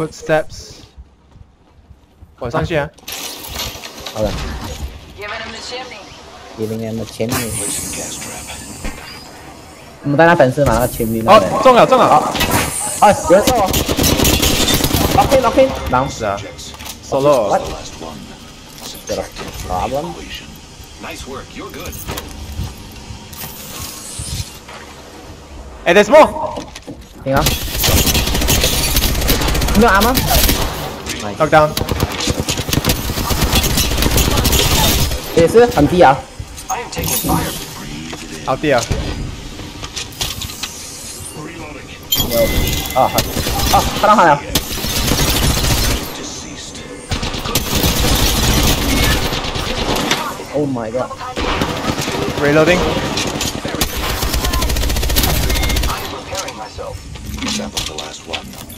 footsteps. 我上去啊。好了。Giving them the chimney. 我们带他粉丝拿到 chimney。哦，中了中了。啊，有人中了。！OK OK，哪位狼死啊。Solo. Problem. Nice work. You're good. There's more. 停。No armor. Nice. I'm DR. I am taking fire. Oh, I'll DR. Reloading. Ah, ah, Oh my god. Reloading. I'm preparing myself. That was the last one.